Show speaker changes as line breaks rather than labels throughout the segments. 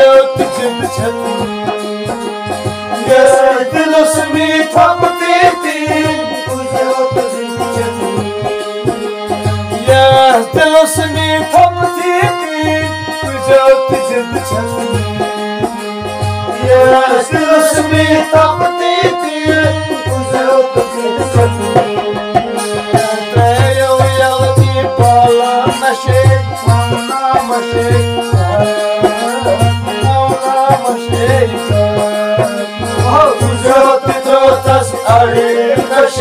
U تجھن چل گئی تے دس میں تھپتی تھی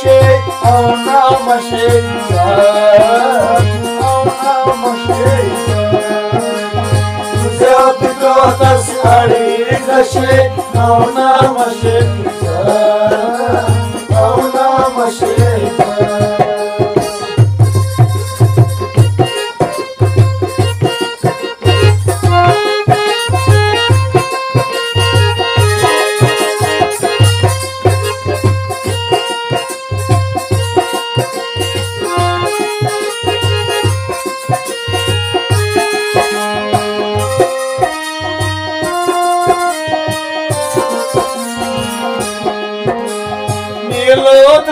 सड़े कशे भावना मशे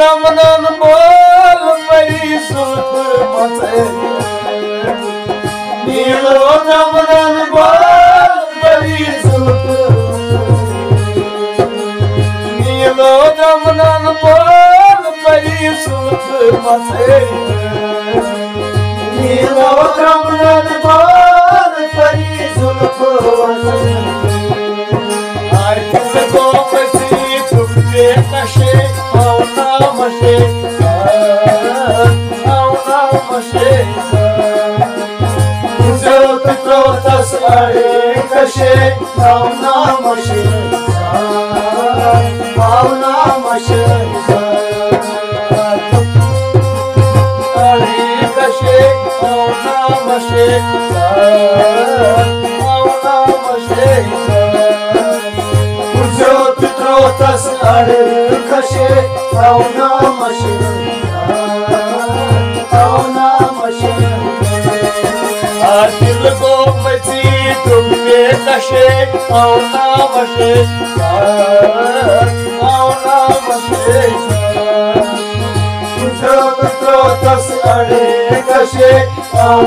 रामनाम बोल मरी सुत मते नीलो रामनाम बोल मरी सुत नीलो रामनाम बोल मरी सुत मते नीलो रामनाम बोल मरी सुत मते Ai, que você toca esse tudo que é cachê, ao Oh, कशे पाव पावना मशी आे कशे पाव पावना मशे कस कढे कशे पाव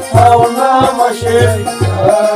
是。